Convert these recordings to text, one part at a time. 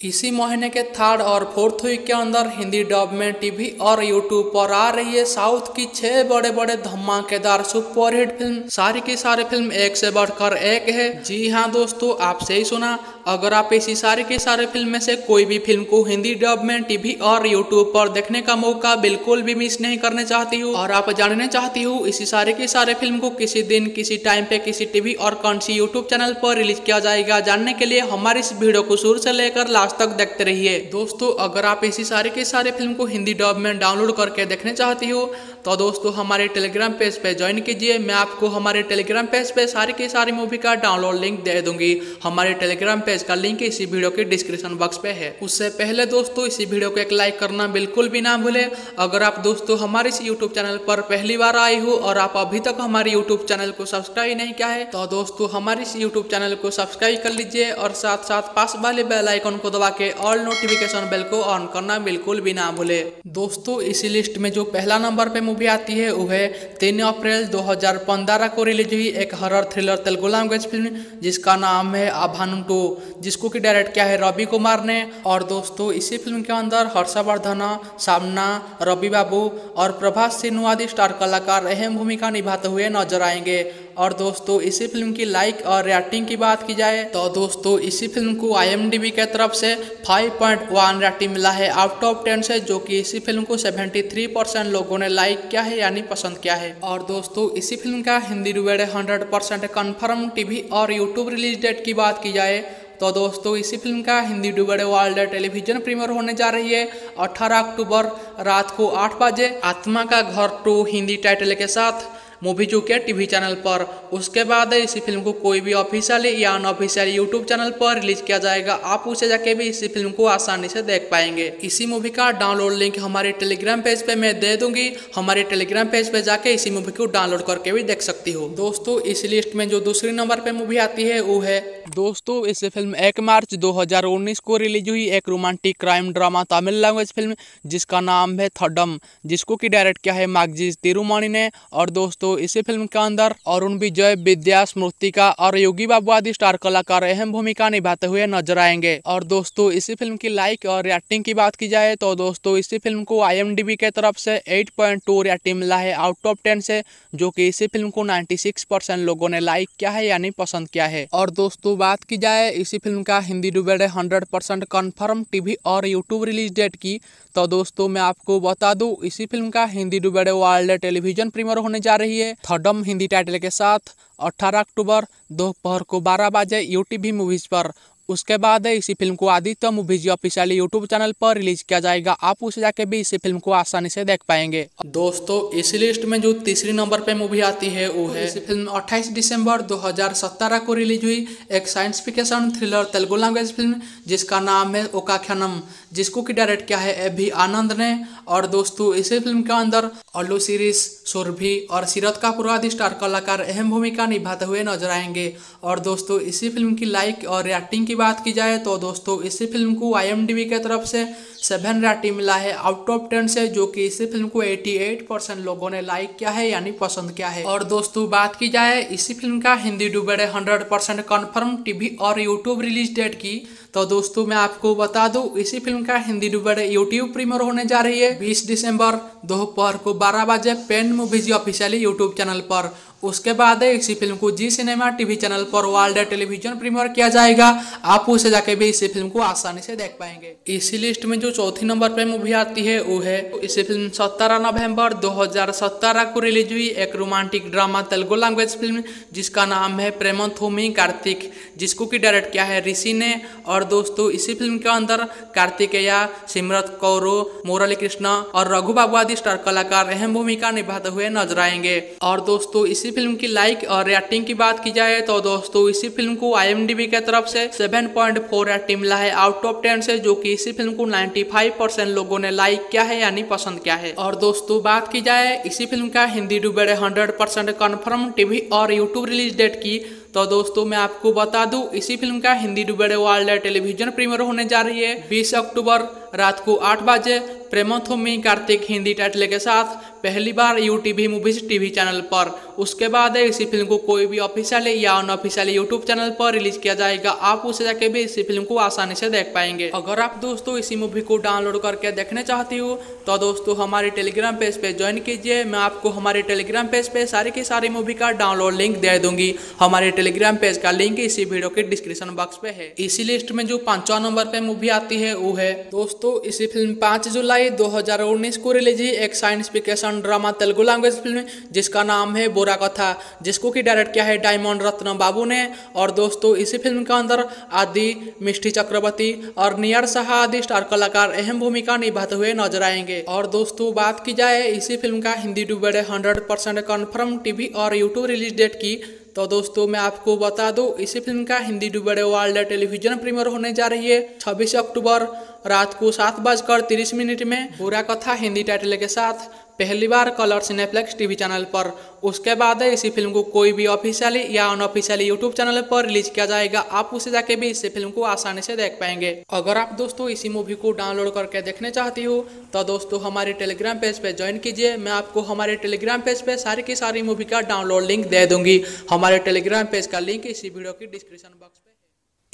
इसी महीने के थर्ड और फोर्थ वीक के अंदर हिंदी डब में टीवी और यूट्यूब पर आ रही है साउथ की छह बड़े बड़े धमाकेदार सुपरहिट फ़िल्म सारी की सारी फ़िल्म एक से बढ़कर एक है। जी हाँ दोस्तों आपसे ही सुना। अगर आप इसी सारे के सारे फ़िल्म में से कोई भी फ़िल्म को हिंदी डब में टीवी और यूट्यूब पर देखने का मौका बिल्कुल भी मिस नहीं करने चाहती हूँ। और आप जानने चाहती हूँ, इसी सारे के सारे फ़िल्म को किसी दिन, किसी टाइम पे किसी टीवी और कौन सी यूट्यूब चैनल पर रिलीज़ किया जाएगा, जानने के लिए हमारे इस वीडियो को शुरू से लेकर लास्ट तक देखते रहिए। दोस्तों, अगर आप इसी सारे के सारे फ़िल्म को हिंदी डब में डाउनलोड करके देखने चाहते हो तो दोस्तों, हमारे टेलीग्राम पेज पे ज्वाइन कीजिए। मैं आपको हमारे टेलीग्राम पेज पे सारी की सारी मूवी का डाउनलोड लिंक दे दूँगी। हमारे टेलीग्राम पेज का लिंक इसी वीडियो के डिस्क्रिप्शन बॉक्स पे है। उससे पहले दोस्तों, इसी वीडियो को एक लाइक करना बिल्कुल भी ना भूले। अगर आप दोस्तों, हमारे इस यूट्यूब चैनल पर पहली बार आए हो और आप अभी तक हमारे यूट्यूब चैनल को सब्सक्राइब नहीं किया है तो दोस्तों, हमारे इस यूट्यूब चैनल को सब्सक्राइब कर लीजिए और साथ साथ पास वाले बेल आइकन को दबा के ऑल नोटिफिकेशन बेल को ऑन करना बिल्कुल भी ना भूले। दोस्तों, इसी लिस्ट में जो पहला नंबर पे मूवी आती है वह है तीन अप्रैल 2015 को रिलीज़ हुई एक horror thriller Telugu language film जिसका नाम है आभानम टू जिसको कि डायरेक्ट किया है रवि कुमार ने। और दोस्तों, इसी फ़िल्म के अंदर हर्षवर्धन, सामना, रवि बाबू और प्रभास सिन्हू आदि स्टार कलाकार अहम भूमिका निभाते हुए नज़र आएँगे। और दोस्तों, इसी फ़िल्म की लाइक और रेटिंग की बात की जाए तो दोस्तों, इसी फ़िल्म को आईएमडीबी के तरफ़ से 5.1 रेटिंग मिला है। आउट ऑफ़ 10 से, जो कि इसी फ़िल्म को 73 परसेंट लोगों ने लाइक किया है यानी पसंद किया है। और दोस्तों, इसी फ़िल्म का हिंदी डिवेड हंड्रेड परसेंट कन्फर्म टीवी और यूट्यूब रिलीज़ डेट की बात की जाए तो दोस्तों, इसी फ़िल्म का Hindi dubbed world television premiere होने जा रही है। 18 अक्टूबर रात को 8 बजे, आत्मा का घर टू हिंदी टाइटल के साथ मूवी चुके टीवी चैनल पर। उसके बाद इसी फ़िल्म को कोई भी ऑफिशियल या अनऑफिशियल यूट्यूब चैनल पर रिलीज़ किया जाएगा। आप उसे जाके भी इसी फ़िल्म को आसानी से देख पाएँगे। इसी मूवी का डाउनलोड लिंक हमारे टेलीग्राम पेज पे मैं दे दूँगी। हमारे टेलीग्राम पेज पे जाके इसी मूवी को डाउनलोड करके भी देख सकती हो। दोस्तों, इस लिस्ट में जो दूसरी नंबर पे मूवी आती है, वो है, दोस्तों, इस फ़िल्म एक मार्च दो हज़ार उन्नीस को रिलीज़ हुई एक romantic crime drama Tamil language film जिसका नाम है थडम जिसको की डायरेक्ट किया है मागजीज तिरुमणि ने। और दोस्तों दोस्तों इसी फ़िल्म के अंदर अरुण विजय, विद्या, स्मृतिका और योगी बाबू आदि स्टार कलाकार अहम भूमिका निभाते हुए नज़र आएँगे। और दोस्तों, इसी फ़िल्म की लाइक और रेटिंग की बात की जाए तो दोस्तों, इसी फ़िल्म को आई के तरफ़ से 8.2 रेटिंग मिला है आउट ऑफ़ 10 से, जो कि इसी फ़िल्म को 96 परसेंट लोगों ने लाइक किया है यानी पसंद किया है। और दोस्तों, बात की जाए इसी फ़िल्म का Hindi dubbed hundred percent confirm TV और यूट्यूब रिलीज़ डेट की तो दोस्तों, मैं आपको बता दूँ, इसी फ़िल्म का Hindi dubbed world television premiere होने जा रही है थर्डम हिंदी टाइटल के साथ 18 अक्टूबर दोपहर को 12 बजे यू मूवीज़ पर उसके बाद इसी फ़िल्म को Aditya movies official YouTube channel पर रिलीज़ किया जाएगा। आप उसे जाके भी इसी फ़िल्म को आसानी से देख पाएँगे। दोस्तों इस लिस्ट में जो तीसरी नंबर पे मूवी आती है वो है इसी फ़िल्म 28 दिसंबर 2017 को रिलीज़ हुई एक science fiction thriller Telugu language film जिसका नाम है ओकाख्यानम जिसको की डायरेक्ट किया है ए भी आनंद ने। और दोस्तों इसी फ़िल्म के अंदर अल्लू सीरीज़ सुरभि और सीरत का आदि स्टार कलाकार अहम भूमिका निभाते हुए नज़र आएँगे। और दोस्तों इसी फ़िल्म की लाइक और रेटिंग की बात की जाए तो दोस्तों, इसी फ़िल्म को आई के तरफ़ से सेवन रेटिंग मिला है। आउट ऑफ़ टेन से, जो कि इसी फ़िल्म को 88 परसेंट लोगों ने लाइक किया है, यानी पसंद किया है। और दोस्तों, बात की जाए इसी फ़िल्म का, Hindi dubbed hundred percent confirm TV और यूट्यूब रिलीज़ डेट की तो दोस्तों, मैं आपको बता दूँ, इसी फ़िल्म का हिंदी डुबेड़े यूट्यूब प्रीमियर होने जा रही है। 20 दिसंबर दोपहर को 12 बजे Pen Movies officially YouTube channel पर। उसके बाद इसी फ़िल्म को जी सिनेमा टीवी चैनल पर वर्ल्ड टेलीविज़न प्रीमियर किया जाएगा। आप उसे जाके भी इसी फ़िल्म को आसानी से देख पाएँगे। इसी लिस्ट में जो चौथी नंबर पर मूवी आती है, वो है इसी फ़िल्म सत्रह नवंबर 2017 को रिलीज़ हुई एक romantic drama Telugu language film जिसका नाम है प्रेमथोमी कार्तिक, जिसको की डायरेक्ट किया है ऋषि ने। और दोस्तों, इसी फ़िल्म के अंदर कार्तिकेया सिमरत कौरो मुरली कृष्णा और रघु बाबू आदि स्टार कलाकार अहम भूमिका निभाते हुए नज़र आएँगे। और दोस्तों, इसी इसी फ़िल्म की लाइक और रेटिंग की बात की जाए तो दोस्तों, इसी फ़िल्म को आई के तरफ़ से 7.4 रेटिंग मिला है। आउट ऑफ़ 10 से जो कि इसी फ़िल्म को 95 परसेंट लोगों ने लाइक किया है यानी पसंद किया है। और दोस्तों, बात की जाए, इसी फ़िल्म का Hindi dubbed hundred percent confirm TV और यूट्यूब रिलीज़ डेट की तो दोस्तों, मैं आपको बता दूँ, इसी फ़िल्म का Hindi dubbed world television premiere होने जा रही है। 20 अक्टूबर रात को आठ बजे प्रेमोथोमी कार्तिक हिंदी टाइटल के साथ पहली बार U TV Movies TV channel पर। उसके बाद इसी फ़िल्म को कोई भी ऑफिशियल या अनऑफिशियल यूट्यूब चैनल पर रिलीज़ किया जाएगा। आप उसे जाके भी इसी फ़िल्म को आसानी से देख पाएँगे। अगर आप दोस्तों, इसी मूवी को डाउनलोड करके देखने चाहती हो तो दोस्तों, हमारे टेलीग्राम पेज पे ज्वाइन कीजिए। मैं आपको हमारे टेलीग्राम पेज पे सारी की सारी मूवी का डाउनलोड लिंक दे दूँगी। हमारे टेलीग्राम पेज का लिंक इसी वीडियो के डिस्क्रिप्शन बॉक्स पे है। इसी लिस्ट में जो पांचवा नंबर पे मूवी आती है, वो है, दोस्तों, इसी फ़िल्म पाँच जुलाई दो हज़ार उन्नीस को रिलीज़ हुई एक science fiction drama Telugu language film जिसका नाम है बोरा कथा, जिसको की डायरेक्ट किया है डायमंड रत्न बाबू ने। और दोस्तों, इसी फ़िल्म के अंदर आदि, मिष्टी चक्रवर्ती और नियर शाह आदि स्टार कलाकार अहम भूमिका निभाते हुए नज़र आएँगे। और दोस्तों, बात की जाए, इसी फ़िल्म का Hindi dubbed hundred percent confirm TV और यूट्यूब रिलीज़ डेट की तो दोस्तों, मैं आपको बता दूँ, इसी फ़िल्म का Hindi dubbed world television premiere होने जा रही है 26 अक्टूबर, रात को सात बजकर तीस मिनट में। पूरा कथा हिंदी टाइटल के साथ। पहली बार कलर सिनेप्लेक्स टीवी चैनल पर। उसके बाद इसी फ़िल्म को कोई भी ऑफिशियली या अनऑफिशियली यूट्यूब चैनल पर रिलीज़ किया जाएगा। आप उसे जाके भी इस फ़िल्म को आसानी से देख पाएँगे। अगर आप दोस्तों इसी मूवी को डाउनलोड करके देखने चाहती हो तो दोस्तों हमारे टेलीग्राम पेज पे ज्वाइन कीजिए। मैं आपको हमारे टेलीग्राम पेज पे सारी की सारी मूवी का डाउनलोड लिंक दे दूँगी। हमारे टेलीग्राम पेज का लिंक इसी वीडियो की डिस्क्रिप्शन बॉक्स पे।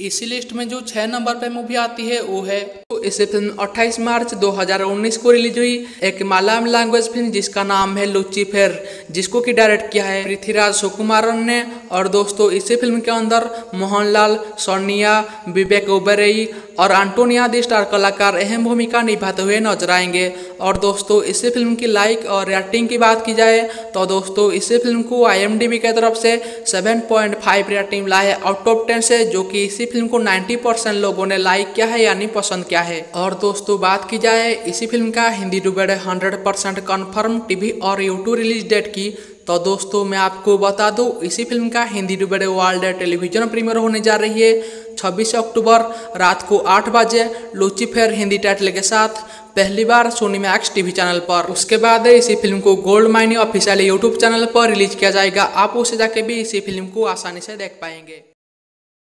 इसी लिस्ट में जो छह नंबर पे मूवी आती है, वो है। तो इसे फ़िल्म 28 मार्च 2019 को रिलीज़ हुई। एक मलयालम लैंग्वेज फ़िल्म जिसका नाम है लुचिफेर, जिसको की डायरेक्ट किया है पृथ्वीराज सुकुमारन ने। और दोस्तों, इसी फ़िल्म के अंदर मोहनलाल, सोनिया, विवेक ओबेरई और एंटोनिया आदि स्टार कलाकार अहम भूमिका निभाते हुए नज़र आएँगे। और दोस्तों, इसी फ़िल्म की लाइक और रेटिंग की बात की जाए तो दोस्तों, इसी फ़िल्म को आई की तरफ़ से 7.5 रेटिंग लाए आउट ऑफ़ 10 से, जो कि इसी फ़िल्म को 90 परसेंट लोगों ने लाइक किया है यानी पसंद किया है। और दोस्तों, बात की जाए, इसी फ़िल्म का Hindi dubbed hundred percent confirm TV और यूट्यूब रिलीज़ डेट की तो दोस्तों, मैं आपको बता दूँ, इसी फ़िल्म का Hindi dubbed world television premiere होने जा रही है। 26 अक्टूबर रात को आठ बजे लूचीफेयर हिंदी टाइटल के साथ पहली बार सोनी मैक्स टीवी चैनल पर। उसके बाद इसी फ़िल्म को Goldmines official YouTube channel पर रिलीज़ किया जाएगा। आप उसे जाके भी इसी फ़िल्म को आसानी से देख पाएँगे।